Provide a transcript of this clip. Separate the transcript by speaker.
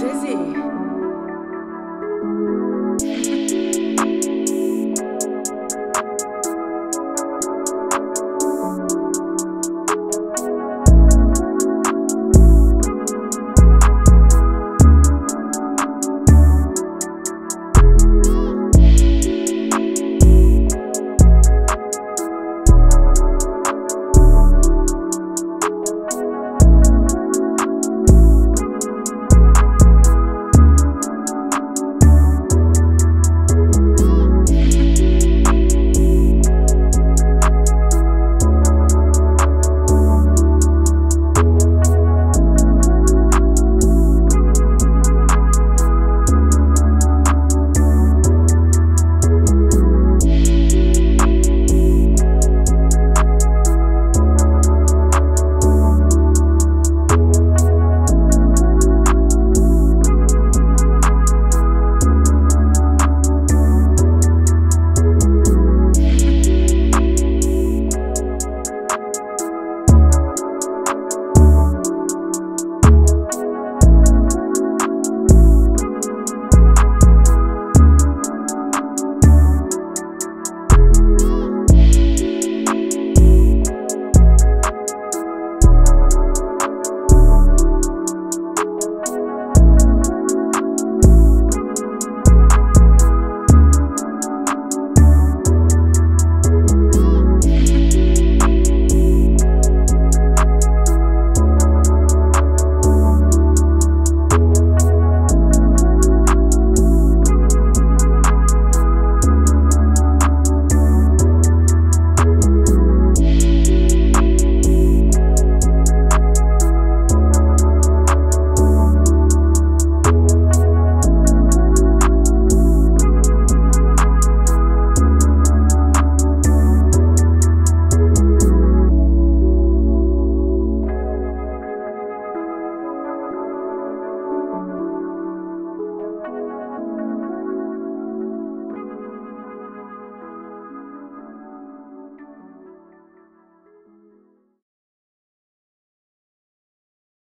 Speaker 1: Jay-Z.